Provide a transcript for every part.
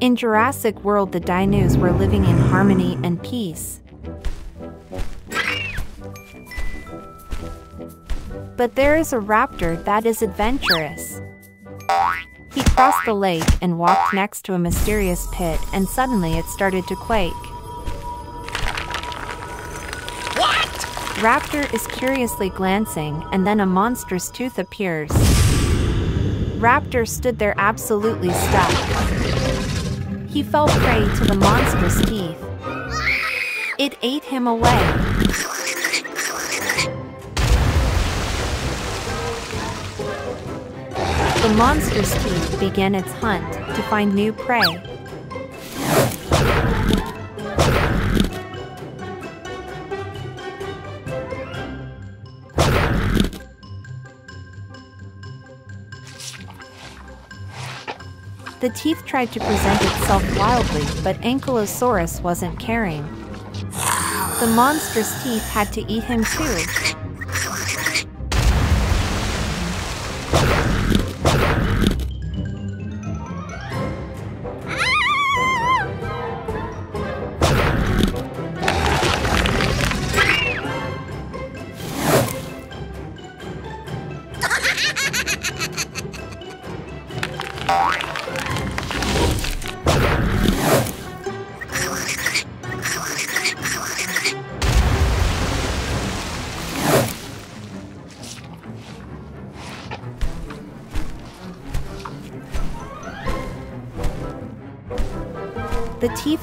In Jurassic World, the dinos were living in harmony and peace. But there is a raptor that is adventurous. He crossed the lake and walked next to a mysterious pit, and suddenly it started to quake. What? Raptor is curiously glancing, and then a monstrous tooth appears. Raptor stood there absolutely stuck. He fell prey to the monster's teeth. It ate him away. The monster's teeth began its hunt to find new prey. The teeth tried to present itself wildly, but Ankylosaurus wasn't caring. The monstrous teeth had to eat him too.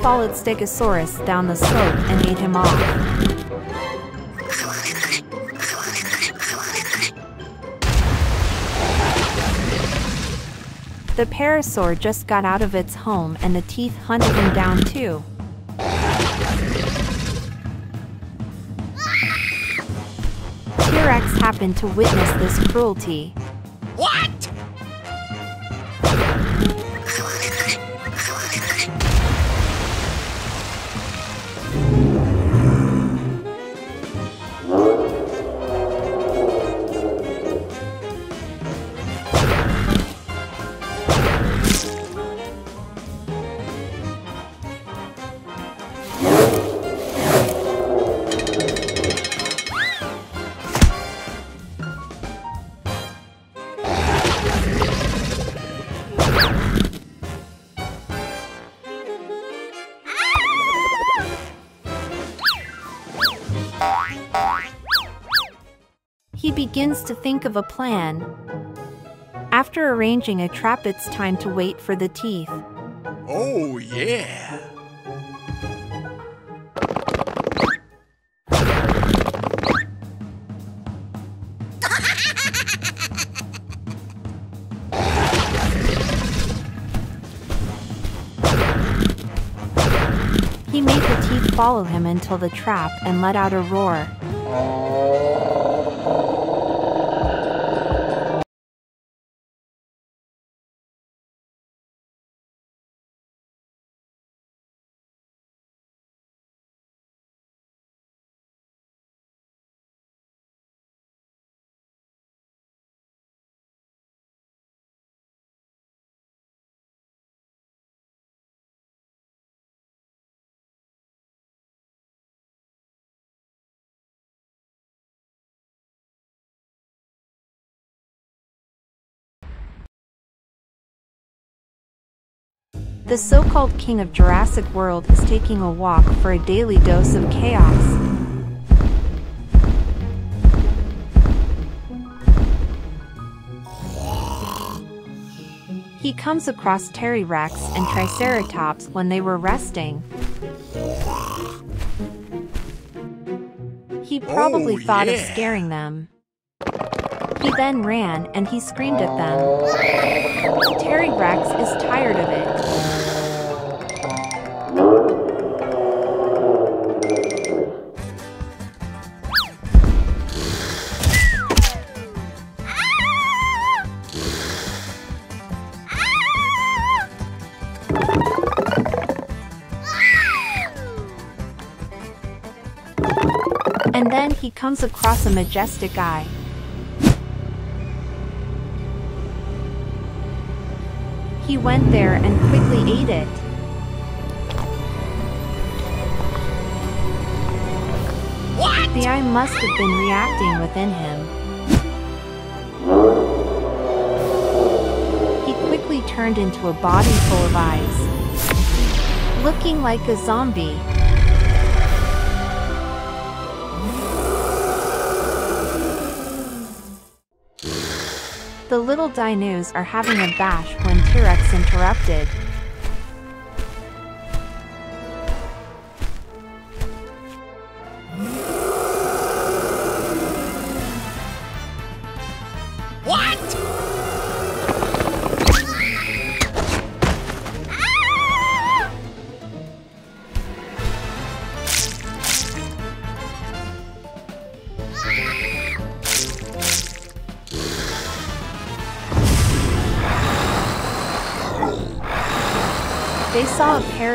Followed Stegosaurus down the slope and ate him off. The parasaur just got out of its home and the teeth hunted him down too. T-Rex happened to witness this cruelty. He begins to think of a plan. After arranging a trap, it's time to wait for the teeth. Oh, yeah. He made the teeth follow him until the trap and let out a roar. The so-called king of Jurassic World is taking a walk for a daily dose of chaos. He comes across Pteryrex and Triceratops when they were resting. He probably Oh, thought of scaring them. He then ran and he screamed at them. Pteryrex is tired of it. And then he comes across a majestic eye. He went there and quickly ate it. What? The eye must have been reacting within him. He quickly turned into a body full of eyes, looking like a zombie. The little dinos are having a bash when T-Rex interrupted.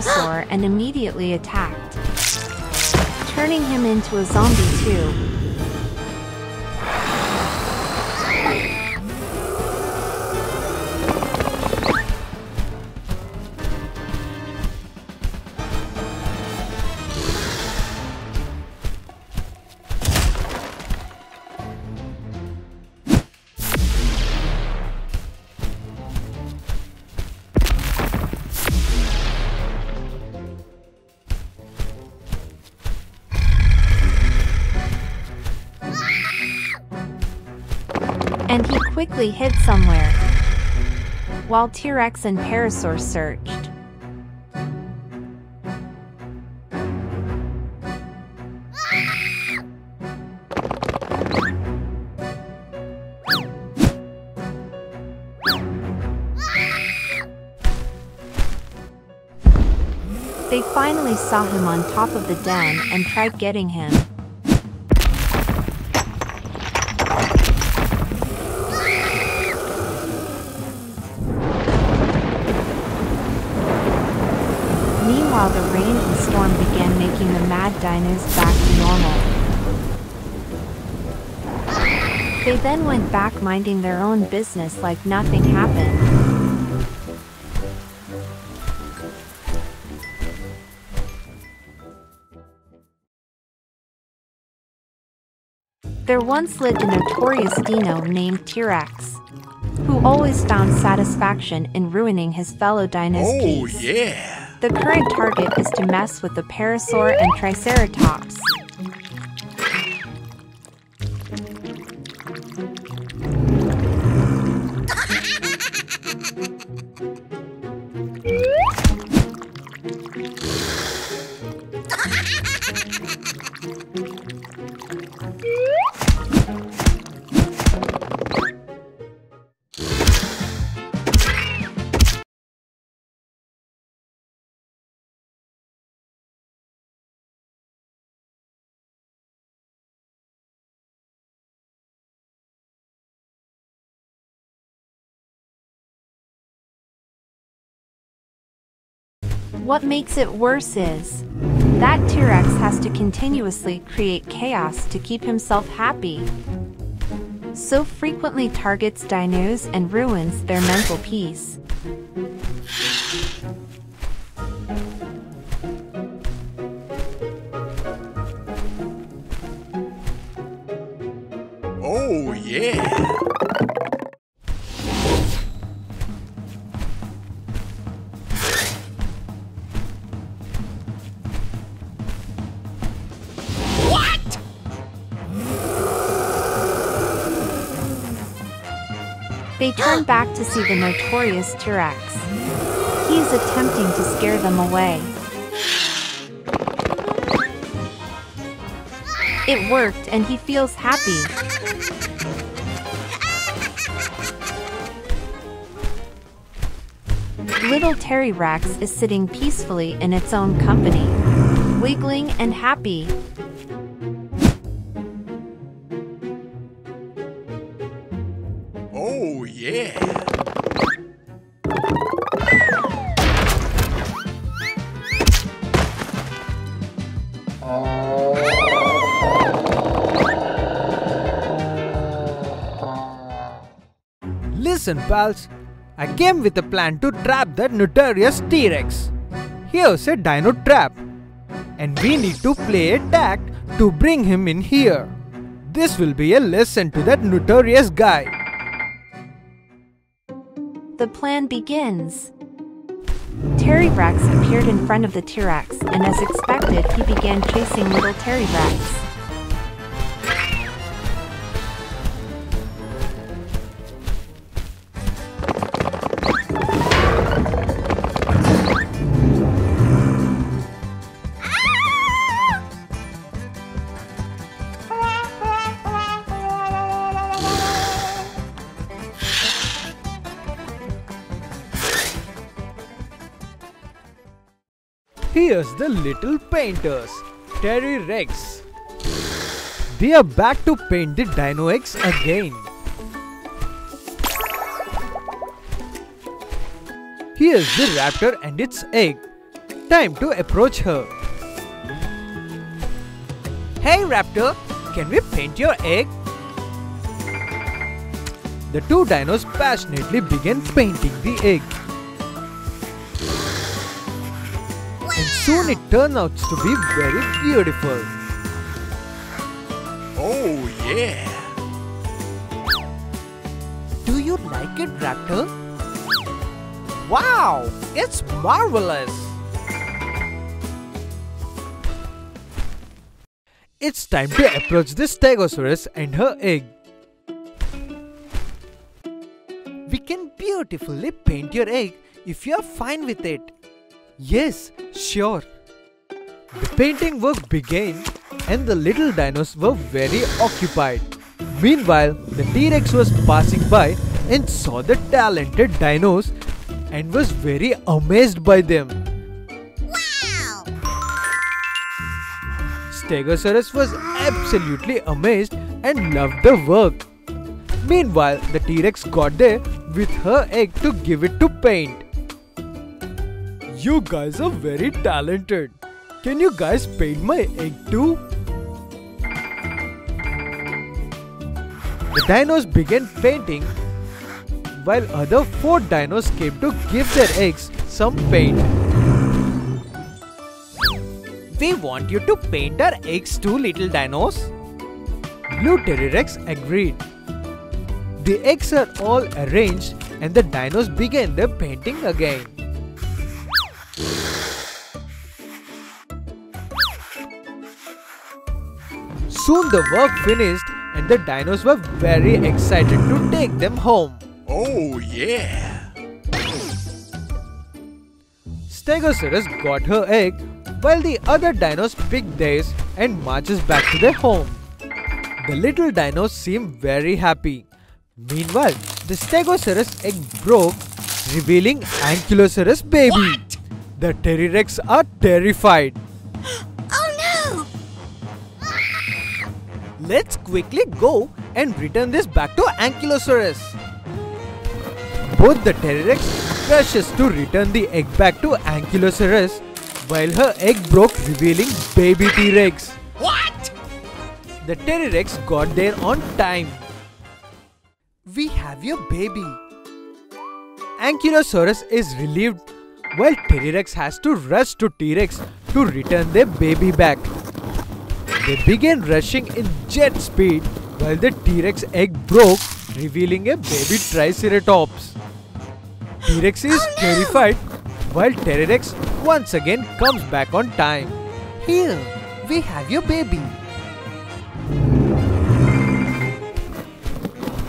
Parasaur and immediately attacked, turning him into a zombie too. And he quickly hid somewhere, while T-Rex and Parasaur searched. They finally saw him on top of the den and tried getting him. Began making the mad dinos back to normal. They then went back minding their own business like nothing happened. There once lived a notorious dino named T-Rex, who always found satisfaction in ruining his fellow dinos' Oh, peace. yeah. The current target is to mess with the Parasaur and Triceratops. What makes it worse is that T-Rex has to continuously create chaos to keep himself happy. So frequently targets dinos and ruins their mental peace. They turn back to see the notorious T-Rex. He is attempting to scare them away. It worked and he feels happy. Little Terry Rex is sitting peacefully in its own company, wiggling and happy. Pals, I came with a plan to trap that notorious T-Rex. Here's a dino trap. And we need to play a tag to bring him in here. This will be a lesson to that notorious guy. The plan begins. Terry Rex appeared in front of the T-Rex, and as expected, he began chasing little Terry the little painters, Terry Rex. They are back to paint the Dino X again. Here's the raptor and its egg. Time to approach her. Hey raptor, can we paint your egg? The two dinos passionately begin painting the egg. Soon it turns out to be very beautiful. Oh, yeah. Do you like it, Raptor? Wow, it's marvelous! It's time to approach this Stegosaurus and her egg. We can beautifully paint your egg if you are fine with it. Yes, sure. The painting work began and the little dinos were very occupied. Meanwhile, the T-Rex was passing by and saw the talented dinos and was very amazed by them. Wow! Stegosaurus was absolutely amazed and loved the work. Meanwhile, the T-Rex got there with her egg to give it to paint. You guys are very talented. Can you guys paint my egg too? The dinos began painting while other four dinos came to give their eggs some paint. We want you to paint our eggs too, little dinos. Blue Rex agreed. The eggs are all arranged and the dinos began their painting again. Soon the work finished and the dinos were very excited to take them home. Oh, yeah. Stegosaurus got her egg while the other dinos picked theirs and marches back to their home. The little dinos seem very happy. Meanwhile, the Stegosaurus egg broke, revealing Ankylosaurus baby. What? The T-Rex are terrified. Let's quickly go and return this back to Ankylosaurus. Both the T-Rex rushes to return the egg back to Ankylosaurus while her egg broke revealing baby T-Rex. What? The T-Rex got there on time. We have your baby. Ankylosaurus is relieved while T-Rex has to rush to T-Rex to return their baby back. They begin rushing in jet speed while the T-Rex egg broke, revealing a baby Triceratops. T-Rex is Oh, no! terrified while T-Rex once again comes back on time. Here, we have your baby.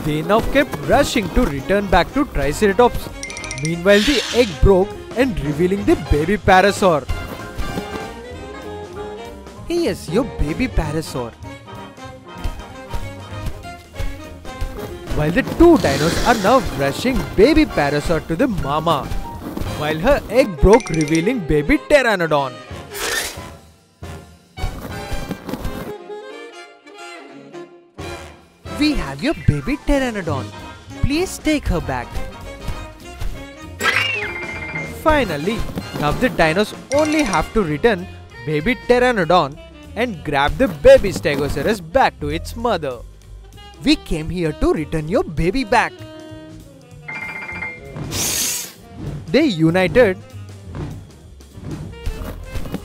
They now kept rushing to return back to Triceratops. Meanwhile, the egg broke and revealing the baby Parasaur. Here's your baby Parasaur. While the two dinos are now rushing baby Parasaur to the mama, while her egg broke revealing baby Pteranodon. We have your baby Pteranodon. Please take her back. Finally, now the dinos only have to return baby Pteranodon and grab the baby Stegosaurus back to its mother. We came here to return your baby back. They united.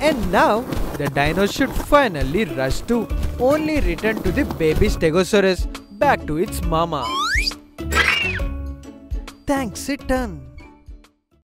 And now the dino should finally rush to only return to the baby Stegosaurus back to its mama. Thanks, Satan.